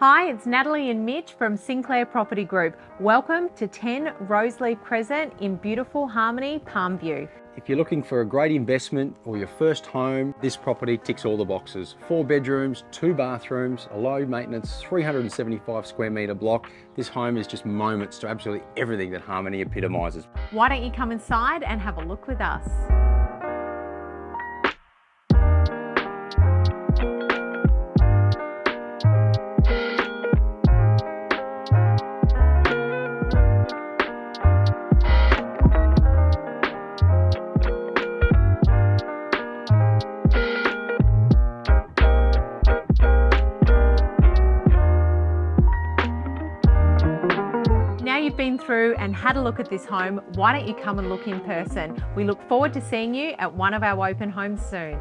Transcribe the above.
Hi, it's Natalie and Mitch from Sinclair Property Group. Welcome to 10 Roseleaf Crescent in beautiful Harmony, Palmview. If you're looking for a great investment or your first home, this property ticks all the boxes. Four bedrooms, two bathrooms, a low maintenance, 375 square metre block. This home is just moments to absolutely everything that Harmony epitomises. Why don't you come inside and have a look with us? You've been through and had a look at this home, why don't you come and look in person? We look forward to seeing you at one of our open homes soon.